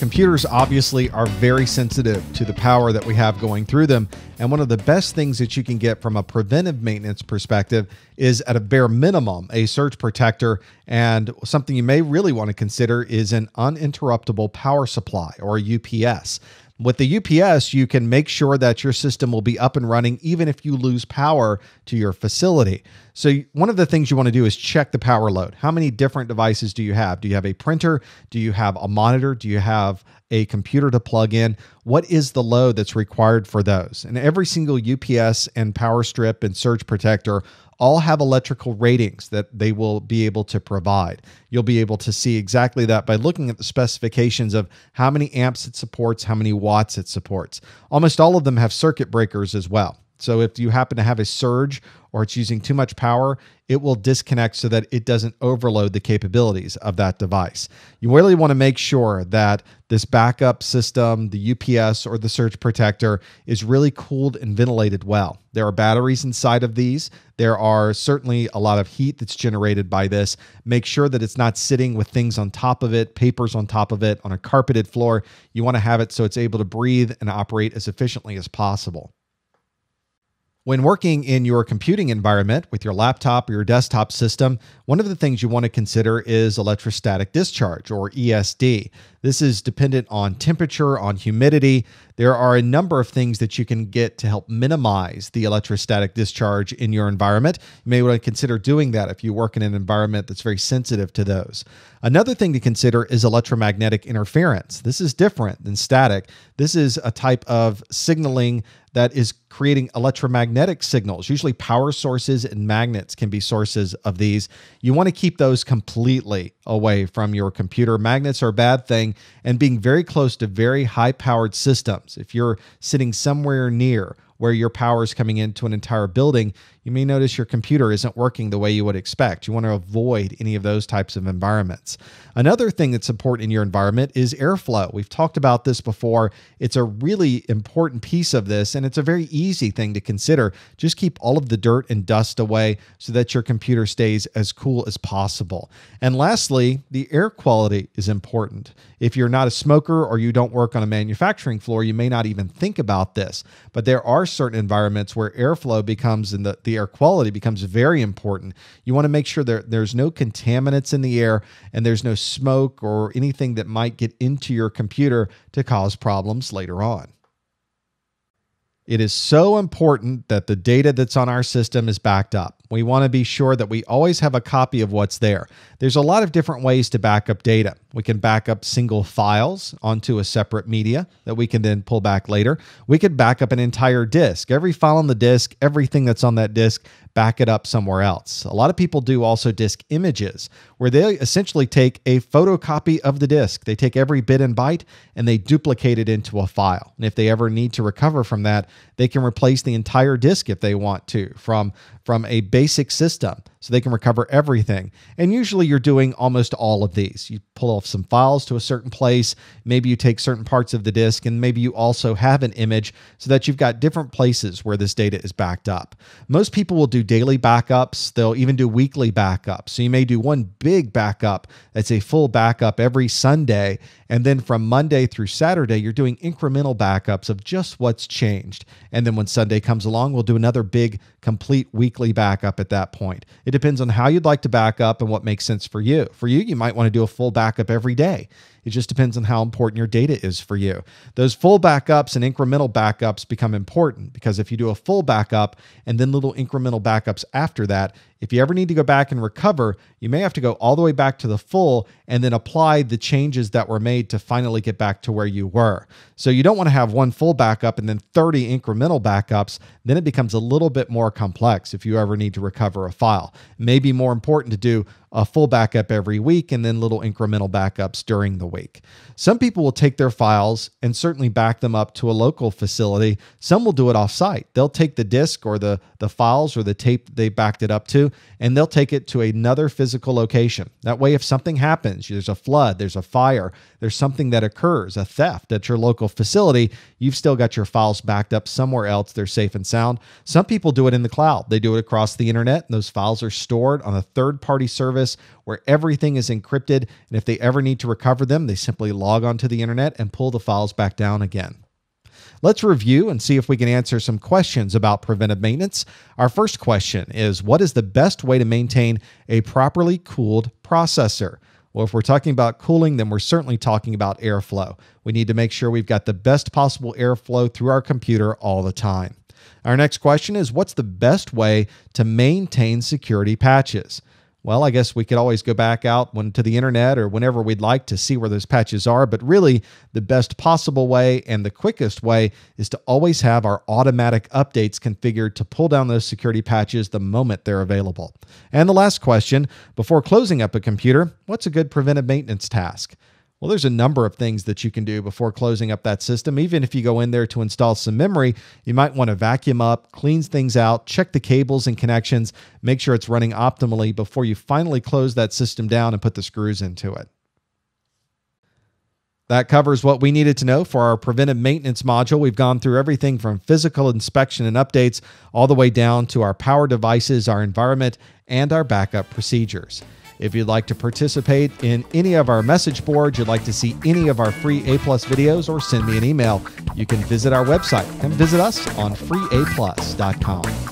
Computers obviously are very sensitive to the power that we have going through them. And one of the best things that you can get from a preventive maintenance perspective is, at a bare minimum, a surge protector. And something you may really want to consider is an uninterruptible power supply or a UPS. With the UPS, you can make sure that your system will be up and running even if you lose power to your facility. So, one of the things you want to do is check the power load. How many different devices do you have? Do you have a printer? Do you have a monitor? Do you have a computer to plug in? What is the load that's required for those? And every single UPS and power strip and surge protector all have electrical ratings that they will be able to provide. You'll be able to see exactly that by looking at the specifications of how many amps it supports, how many watts it supports. Almost all of them have circuit breakers as well. So if you happen to have a surge or it's using too much power, it will disconnect so that it doesn't overload the capabilities of that device. You really want to make sure that this backup system, the UPS or the surge protector, is really cooled and ventilated well. There are batteries inside of these. There are certainly a lot of heat that's generated by this. Make sure that it's not sitting with things on top of it, papers on top of it, on a carpeted floor. You want to have it so it's able to breathe and operate as efficiently as possible. When working in your computing environment with your laptop or your desktop system, one of the things you want to consider is electrostatic discharge or ESD. This is dependent on temperature, on humidity. There are a number of things that you can get to help minimize the electrostatic discharge in your environment. You may want to consider doing that if you work in an environment that's very sensitive to those. Another thing to consider is electromagnetic interference. This is different than static. This is a type of signaling that is creating electromagnetic signals. Usually, power sources and magnets can be sources of these. You want to keep those completely away from your computer. Magnets are a bad thing, and being very close to very high powered systems. If you're sitting somewhere near where your power is coming into an entire building, you may notice your computer isn't working the way you would expect. You want to avoid any of those types of environments. Another thing that's important in your environment is airflow. We've talked about this before. It's a really important piece of this, and it's a very easy thing to consider. Just keep all of the dirt and dust away so that your computer stays as cool as possible. And lastly, the air quality is important. If you're not a smoker or you don't work on a manufacturing floor, you may not even think about this. But there are certain environments where airflow becomes in the, the air quality becomes very important. You want to make sure there, there's no contaminants in the air and there's no smoke or anything that might get into your computer to cause problems later on. It is so important that the data that's on our system is backed up. We want to be sure that we always have a copy of what's there. There's a lot of different ways to back up data. We can back up single files onto a separate media that we can then pull back later. We could back up an entire disk. Every file on the disk, everything that's on that disk, back it up somewhere else. A lot of people do also disk images, where they essentially take a photocopy of the disk. They take every bit and byte and they duplicate it into a file. And if they ever need to recover from that, they can replace the entire disk if they want to from from a basic system so they can recover everything. And usually you're doing almost all of these. You pull off some files to a certain place, maybe you take certain parts of the disk, and maybe you also have an image so that you've got different places where this data is backed up. Most people will do daily backups, they'll even do weekly backups. So you may do one big backup that's a full backup every Sunday, and then from Monday through Saturday, you're doing incremental backups of just what's changed. And then when Sunday comes along, we'll do another big, complete weekly backup at that point. Depends on how you'd like to back up and what makes sense for you. For you, you might want to do a full backup every day. It just depends on how important your data is for you. Those full backups and incremental backups become important because if you do a full backup and then little incremental backups after that, if you ever need to go back and recover, you may have to go all the way back to the full and then apply the changes that were made to finally get back to where you were. So you don't want to have one full backup and then 30 incremental backups. Then it becomes a little bit more complex if you ever need to recover a file. It may be more important to do a full backup every week and then little incremental backups during the week. Some people will take their files and certainly back them up to a local facility. Some will do it offsite. They'll take the disk or the, the files or the tape they backed it up to to, and they'll take it to another physical location. That way, if something happens, there's a flood, there's a fire, there's something that occurs, a theft at your local facility, you've still got your files backed up somewhere else. They're safe and sound. Some people do it in the cloud, they do it across the internet, and those files are stored on a third party service where everything is encrypted. And if they ever need to recover them, they simply log onto the internet and pull the files back down again. Let's review and see if we can answer some questions about preventive maintenance. Our first question is What is the best way to maintain a properly cooled processor? Well, if we're talking about cooling, then we're certainly talking about airflow. We need to make sure we've got the best possible airflow through our computer all the time. Our next question is What's the best way to maintain security patches? Well, I guess we could always go back out when, to the internet or whenever we'd like to see where those patches are. But really, the best possible way and the quickest way is to always have our automatic updates configured to pull down those security patches the moment they're available. And the last question before closing up a computer, what's a good preventive maintenance task? Well, there's a number of things that you can do before closing up that system. Even if you go in there to install some memory, you might want to vacuum up, clean things out, check the cables and connections, make sure it's running optimally before you finally close that system down and put the screws into it. That covers what we needed to know for our preventive maintenance module. We've gone through everything from physical inspection and updates all the way down to our power devices, our environment, and our backup procedures. If you'd like to participate in any of our message boards, you'd like to see any of our free A Plus videos, or send me an email, you can visit our website and visit us on freeaplus.com.